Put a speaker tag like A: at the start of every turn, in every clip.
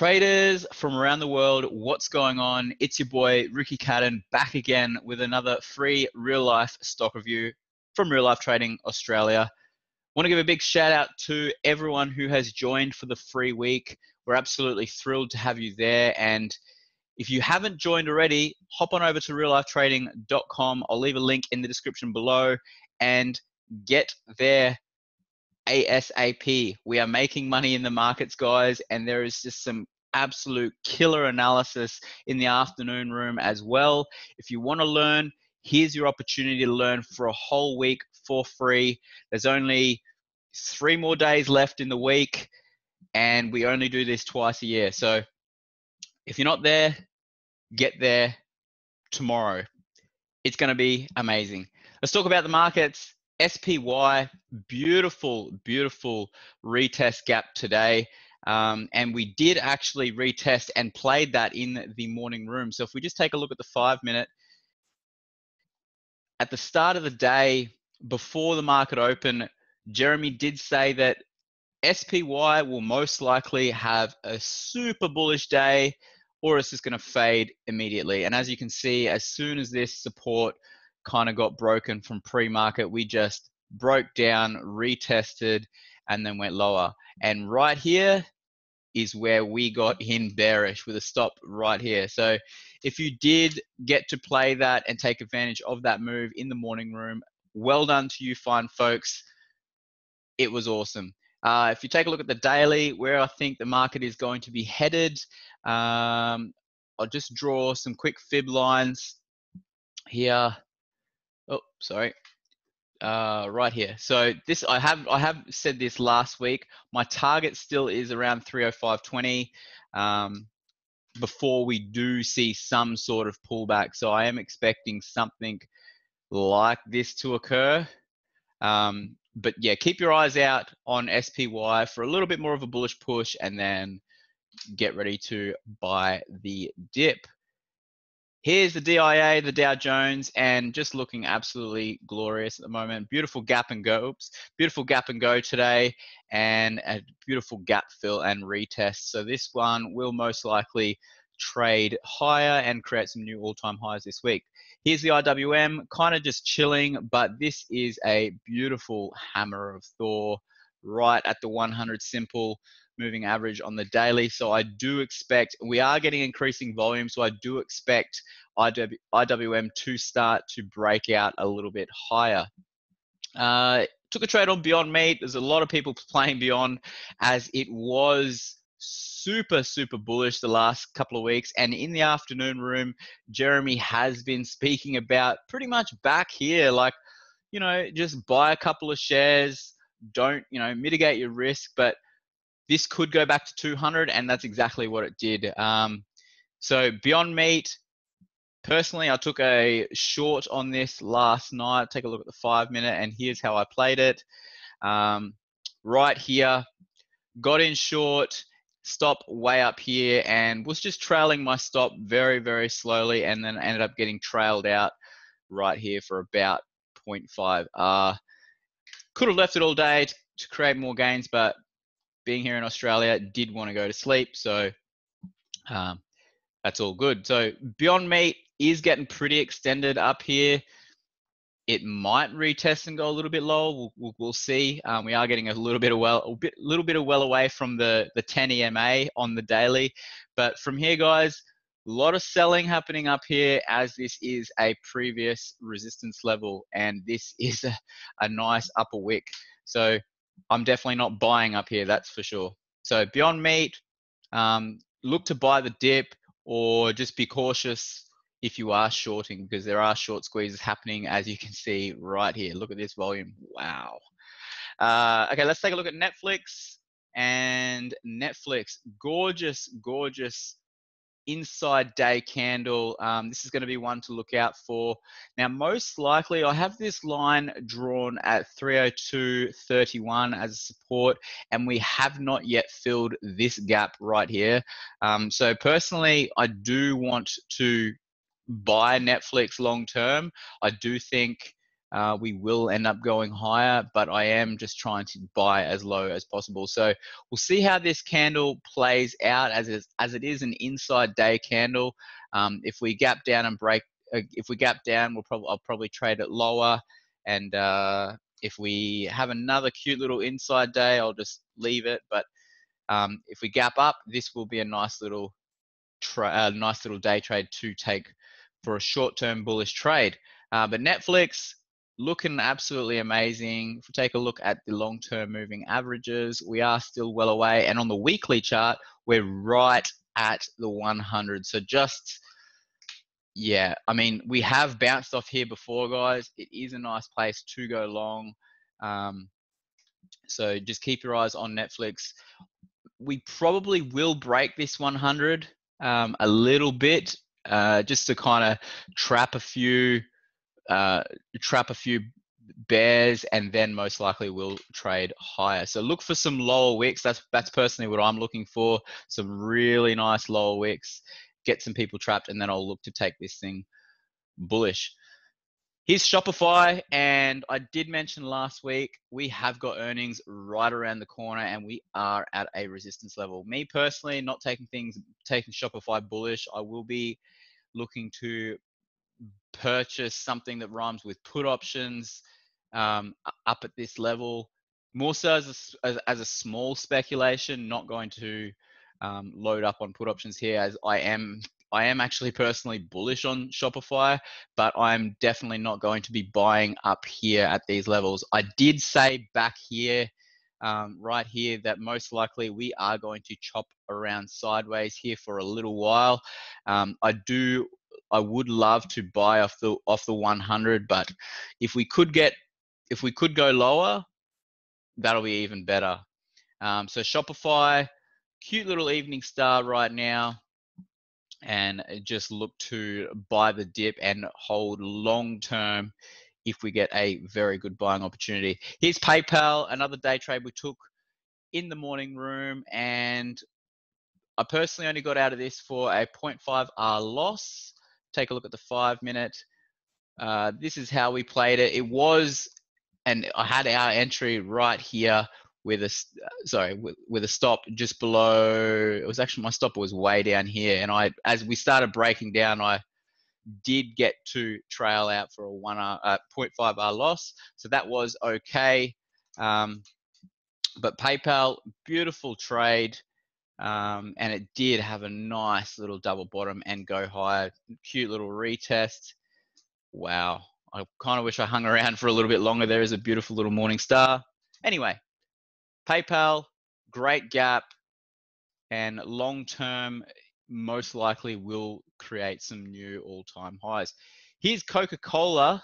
A: Traders from around the world, what's going on? It's your boy Ricky Cadan back again with another free real life stock review from Real Life Trading Australia. Want to give a big shout out to everyone who has joined for the free week. We're absolutely thrilled to have you there. And if you haven't joined already, hop on over to reallifetrading.com. I'll leave a link in the description below and get there ASAP. We are making money in the markets, guys, and there is just some absolute killer analysis in the afternoon room as well. If you want to learn, here's your opportunity to learn for a whole week for free. There's only three more days left in the week, and we only do this twice a year. So if you're not there, get there tomorrow. It's going to be amazing. Let's talk about the markets. SPY, beautiful, beautiful retest gap today. Um, and we did actually retest and played that in the morning room. So if we just take a look at the five minute, at the start of the day, before the market open, Jeremy did say that SPY will most likely have a super bullish day or it's just going to fade immediately. And as you can see, as soon as this support kind of got broken from pre-market. We just broke down, retested, and then went lower. And right here is where we got in bearish with a stop right here. So if you did get to play that and take advantage of that move in the morning room, well done to you fine folks. It was awesome. Uh, if you take a look at the daily, where I think the market is going to be headed, um, I'll just draw some quick fib lines here oh, sorry. Uh, right here. So this I have I have said this last week. My target still is around 305.20 um, before we do see some sort of pullback. So I am expecting something like this to occur. Um, but yeah, keep your eyes out on SPY for a little bit more of a bullish push, and then get ready to buy the dip. Here's the DIA, the Dow Jones, and just looking absolutely glorious at the moment. Beautiful gap and go, oops, beautiful gap and go today, and a beautiful gap fill and retest. So this one will most likely trade higher and create some new all-time highs this week. Here's the IWM, kind of just chilling, but this is a beautiful hammer of Thor right at the 100 simple moving average on the daily. So I do expect, we are getting increasing volume, so I do expect IW, IWM to start to break out a little bit higher. Uh, took a trade on Beyond Meat. There's a lot of people playing Beyond as it was super, super bullish the last couple of weeks. And in the afternoon room, Jeremy has been speaking about pretty much back here, like, you know, just buy a couple of shares, don't, you know, mitigate your risk, but this could go back to 200, and that's exactly what it did. Um, so Beyond Meat, personally, I took a short on this last night. Take a look at the five minute, and here's how I played it. Um, right here, got in short, stop way up here, and was just trailing my stop very, very slowly, and then ended up getting trailed out right here for about 0.5 R. Could have left it all day to, to create more gains, but being here in Australia, did want to go to sleep. So um, that's all good. So Beyond Meat is getting pretty extended up here. It might retest and go a little bit lower. We'll, we'll, we'll see. Um, we are getting a little bit of well, a bit, little bit of well away from the the 10 EMA on the daily. But from here, guys, a lot of selling happening up here as this is a previous resistance level, and this is a, a nice upper wick. So I'm definitely not buying up here, that's for sure. So Beyond Meat, um, look to buy the dip or just be cautious if you are shorting because there are short squeezes happening as you can see right here. Look at this volume. Wow. Uh, okay, let's take a look at Netflix. And Netflix, gorgeous, gorgeous inside day candle. Um, this is going to be one to look out for. Now, most likely, I have this line drawn at 302.31 as a support, and we have not yet filled this gap right here. Um, so, personally, I do want to buy Netflix long term. I do think uh, we will end up going higher, but I am just trying to buy as low as possible. So we'll see how this candle plays out as it, as it is an inside day candle. Um, if we gap down and break, uh, if we gap down, we'll probably I'll probably trade it lower. And uh, if we have another cute little inside day, I'll just leave it. But um, if we gap up, this will be a nice little, nice little day trade to take for a short-term bullish trade. Uh, but Netflix, looking absolutely amazing. If we take a look at the long term moving averages, we are still well away. And on the weekly chart, we're right at the 100. So just, yeah, I mean, we have bounced off here before, guys. It is a nice place to go long. Um, so just keep your eyes on Netflix. We probably will break this 100 um, a little bit uh, just to kind of trap a few uh, trap a few bears and then most likely will trade higher. So look for some lower wicks. That's that's personally what I'm looking for. Some really nice lower wicks. Get some people trapped, and then I'll look to take this thing bullish. Here's Shopify, and I did mention last week we have got earnings right around the corner, and we are at a resistance level. Me personally, not taking things, taking Shopify bullish. I will be looking to purchase something that rhymes with put options um, up at this level. More so as a, as, as a small speculation, not going to um, load up on put options here as I am I am actually personally bullish on Shopify, but I'm definitely not going to be buying up here at these levels. I did say back here, um, right here, that most likely we are going to chop around sideways here for a little while. Um, I do I would love to buy off the off the 100, but if we could get if we could go lower, that'll be even better. Um, so Shopify, cute little evening star right now, and just look to buy the dip and hold long term if we get a very good buying opportunity. Here's PayPal, another day trade we took in the morning room, and I personally only got out of this for a 0.5 R loss take a look at the five minute. Uh, this is how we played it. It was, and I had our entry right here with a sorry with, with, a stop just below. It was actually my stop was way down here, and I as we started breaking down, I did get to trail out for a one uh, 0.5 R loss, so that was okay. Um, but PayPal, beautiful trade. Um, and it did have a nice little double bottom and go higher. Cute little retest. Wow. I kind of wish I hung around for a little bit longer. There is a beautiful little morning star. Anyway, PayPal, great gap, and long term, most likely will create some new all time highs. Here's Coca Cola.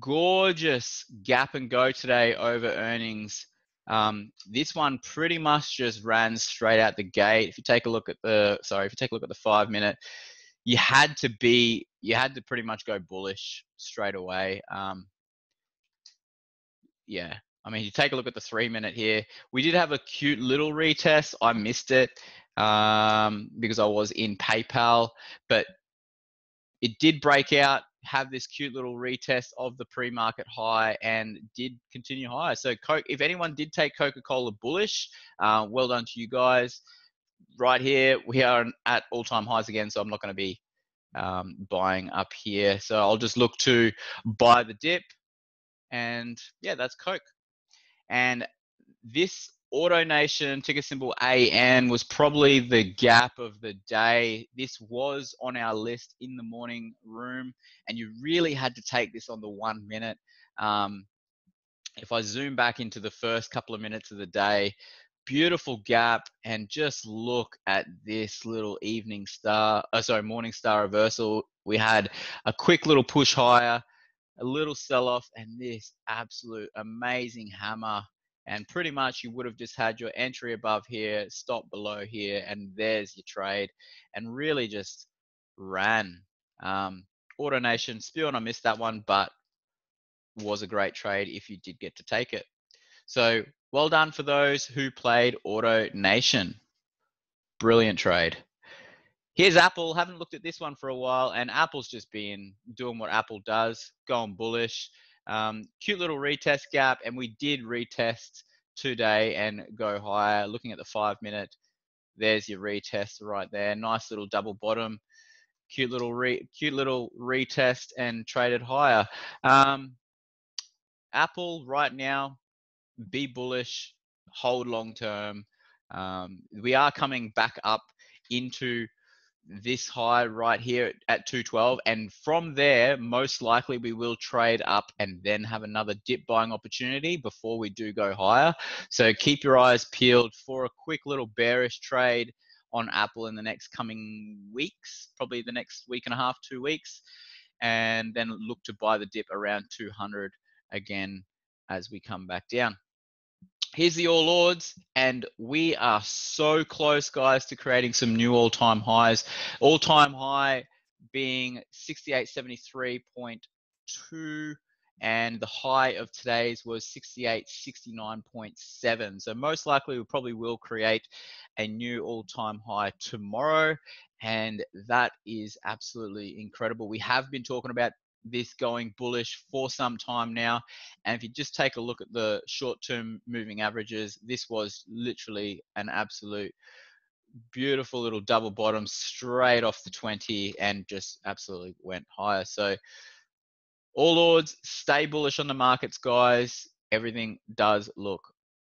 A: Gorgeous gap and go today over earnings. Um, this one pretty much just ran straight out the gate. If you take a look at the sorry, if you take a look at the five minute, you had to be you had to pretty much go bullish straight away. Um, yeah, I mean, you take a look at the three minute here. We did have a cute little retest. I missed it um, because I was in PayPal, but it did break out have this cute little retest of the pre-market high and did continue higher. So, Coke, if anyone did take Coca-Cola bullish, uh, well done to you guys. Right here, we are at all-time highs again, so I'm not going to be um, buying up here. So I'll just look to buy the dip, and yeah, that's Coke. And this AutoNation ticker symbol AN was probably the gap of the day. This was on our list in the morning room, and you really had to take this on the one minute. Um, if I zoom back into the first couple of minutes of the day, beautiful gap, and just look at this little evening star, oh, sorry, morning star reversal. We had a quick little push higher, a little sell off, and this absolute amazing hammer and pretty much you would have just had your entry above here, stop below here, and there's your trade, and really just ran. Um, AutoNation, Spion, I missed that one, but was a great trade if you did get to take it. So well done for those who played AutoNation. Brilliant trade. Here's Apple. Haven't looked at this one for a while, and Apple's just been doing what Apple does, going bullish. Um, cute little retest gap, and we did retest today and go higher. Looking at the five minute, there's your retest right there. Nice little double bottom. Cute little re, cute little retest and traded higher. Um, Apple right now, be bullish, hold long term. Um, we are coming back up into this high right here at 212 and from there most likely we will trade up and then have another dip buying opportunity before we do go higher. So keep your eyes peeled for a quick little bearish trade on apple in the next coming weeks probably the next week and a half two weeks and then look to buy the dip around 200 again as we come back down Here's the All Ords, and we are so close, guys, to creating some new all-time highs. All-time high being 6873.2, and the high of today's was 6869.7. So most likely we probably will create a new all-time high tomorrow, and that is absolutely incredible. We have been talking about this going bullish for some time now. And if you just take a look at the short term moving averages, this was literally an absolute beautiful little double bottom straight off the 20 and just absolutely went higher. So, All Ords, stay bullish on the markets, guys. Everything does look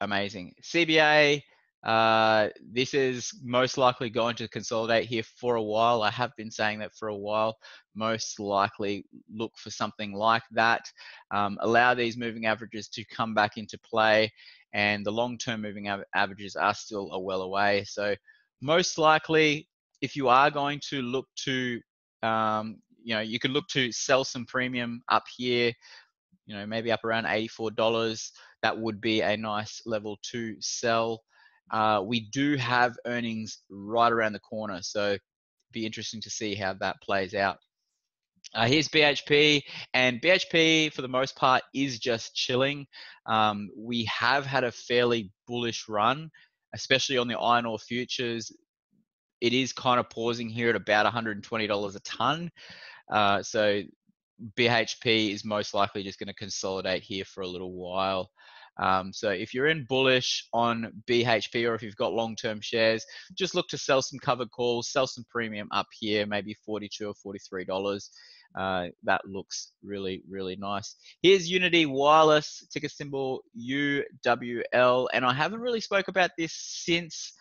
A: amazing. CBA, uh, this is most likely going to consolidate here for a while. I have been saying that for a while. Most likely look for something like that. Um, allow these moving averages to come back into play, and the long-term moving av- averages are still a well away. So most likely, if you are going to look to, um, you know, you could look to sell some premium up here. You know, maybe up around $84. That would be a nice level to sell. Uh, we do have earnings right around the corner, so be interesting to see how that plays out. Uh, here's BHP, and BHP for the most part is just chilling. Um, we have had a fairly bullish run, especially on the iron ore futures. It is kind of pausing here at about $120 a ton. Uh, so BHP is most likely just going to consolidate here for a little while. Um, so if you're in bullish on BHP or if you've got long-term shares, just look to sell some covered calls, sell some premium up here, maybe 42 or 43 dollars. Uh, that looks really, really nice. Here's Uniti Wireless, ticker symbol UWL, and I haven't really spoke about this since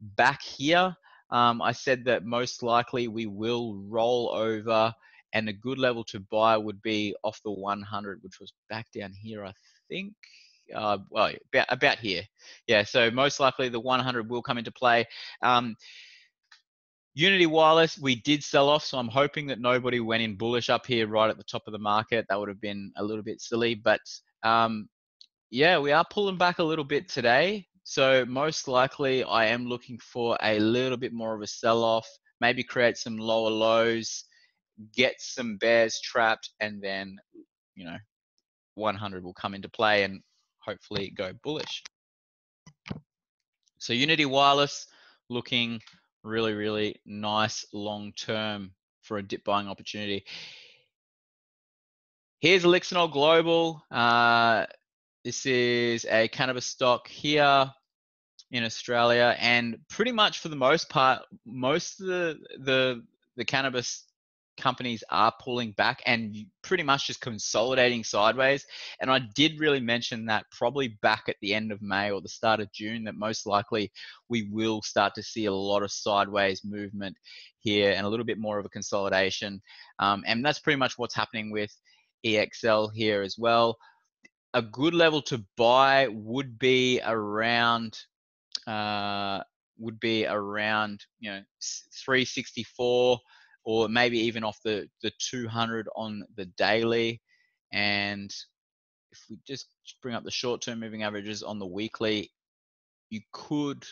A: back here. Um, I said that most likely we will roll over, and a good level to buy would be off the 100, which was back down here, I think uh, well, about, about here. Yeah, so most likely the 100 will come into play. Um, Uniti Wireless, we did sell off, so I'm hoping that nobody went in bullish up here right at the top of the market. That would have been a little bit silly, but um, yeah, we are pulling back a little bit today. So most likely, I am looking for a little bit more of a sell-off, maybe create some lower lows, get some bears trapped, and then you know 100 will come into play. And hopefully go bullish. So Uniti Wireless looking really, really nice long term for a dip buying opportunity. Here's Elixinol Global. Uh, this is a cannabis stock here in Australia, and pretty much for the most part, most of the the, the cannabis companies are pulling back and pretty much just consolidating sideways. And I did really mention that probably back at the end of May or the start of June that most likely we will start to see a lot of sideways movement here and a little bit more of a consolidation. Um, and that's pretty much what's happening with EXL here as well. A good level to buy would be around uh, would be around you know 364 or maybe even off the, the 200 on the daily. And if we just bring up the short term moving averages on the weekly, you could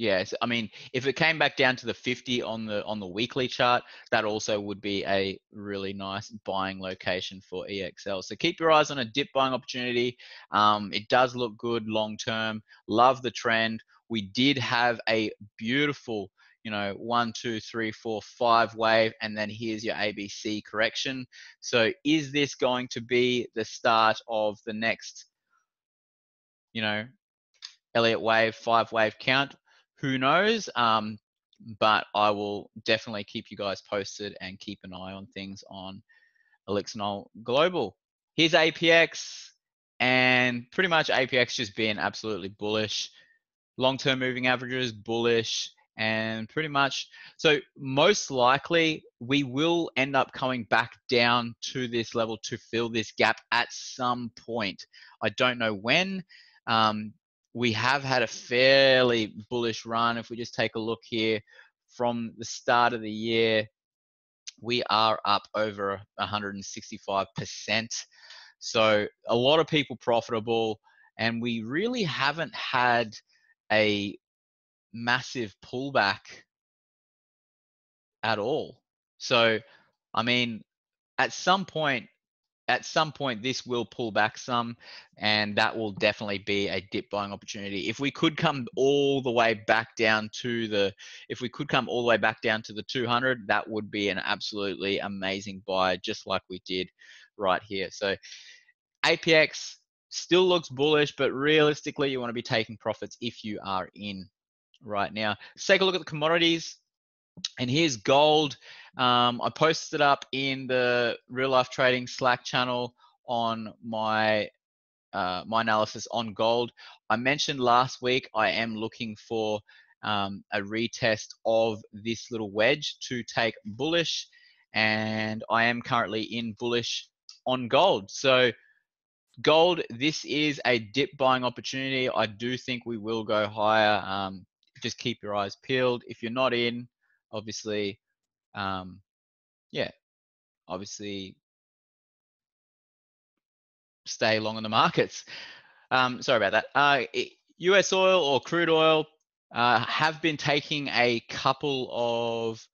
A: Yes, I mean, if it came back down to the 50 on the on the weekly chart, that also would be a really nice buying location for EXL. So keep your eyes on a dip buying opportunity. Um, it does look good long term. Love the trend. We did have a beautiful you know, one, two, three, four, five wave, and then here's your ABC correction. So is this going to be the start of the next, you know, Elliott wave, five wave count? Who knows? Um, but I will definitely keep you guys posted and keep an eye on things on Elixinol Global. Here's APX, and pretty much APX just being absolutely bullish. Long-term moving averages bullish, and pretty much so most likely we will end up coming back down to this level to fill this gap at some point. I don't know when. Um, we have had a fairly bullish run. If we just take a look here from the start of the year, we are up over 165%. So a lot of people profitable, and we really haven't had a massive pullback at all. So, I mean, at some point, at some point this will pull back some and that will definitely be a dip buying opportunity if we could come all the way back down to the if we could come all the way back down to the 200 that would be an absolutely amazing buy just like we did right here so apx still looks bullish but realistically you want to be taking profits if you are in right now let's take a look at the commodities and here's gold. Um, I posted up in the real life trading Slack channel on my uh, my analysis on gold. I mentioned last week I am looking for um, a retest of this little wedge to take bullish, and I am currently in bullish on gold. So gold, this is a dip buying opportunity. I do think we will go higher. Um, just keep your eyes peeled. If you're not in, obviously, um, yeah, obviously stay long in the markets. Um, sorry about that. Uh, US oil or crude oil uh, have been taking a couple of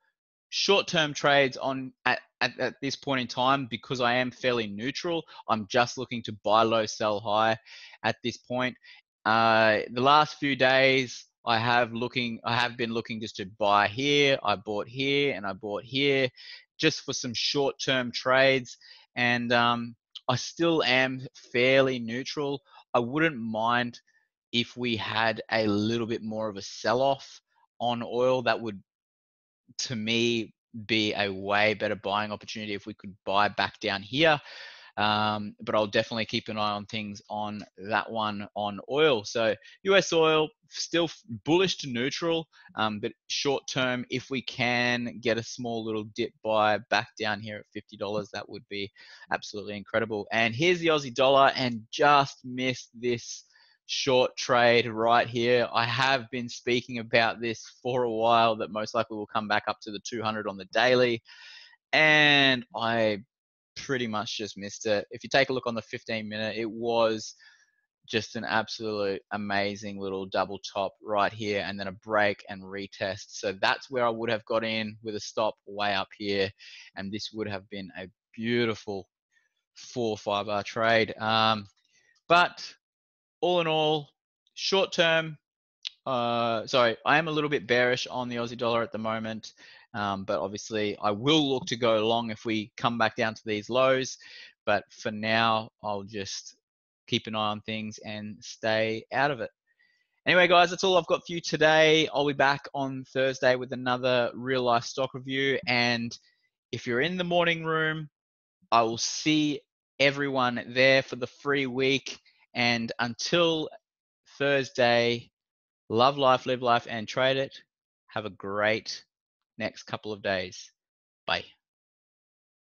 A: short-term trades on at, at, at, this point in time because I am fairly neutral. I'm just looking to buy low, sell high at this point. Uh, the last few days, I have looking, I have been looking just to buy here. I bought here and I bought here, just for some short-term trades. And um, I still am fairly neutral. I wouldn't mind if we had a little bit more of a sell-off on oil. That would, to me, be a way better buying opportunity if we could buy back down here. Um, but I'll definitely keep an eye on things on that one on oil. So US oil still bullish to neutral, um, but short term, if we can get a small little dip buy back down here at $50, that would be absolutely incredible. And here's the Aussie dollar and just missed this short trade right here. I have been speaking about this for a while that most likely will come back up to the 200 on the daily. And I pretty much just missed it. If you take a look on the 15 minute, it was just an absolute amazing little double top right here and then a break and retest. So that's where I would have got in with a stop way up here. And this would have been a beautiful four or five hour trade. Um, but all in all, short term, uh, sorry, I am a little bit bearish on the Aussie dollar at the moment. Um, but obviously, I will look to go long if we come back down to these lows. But for now, I'll just keep an eye on things and stay out of it. Anyway, guys, that's all I've got for you today. I'll be back on Thursday with another real life stock review. And if you're in the morning room, I will see everyone there for the free week. And until Thursday, love life, live life, and trade it. Have a great next couple of days. Bye.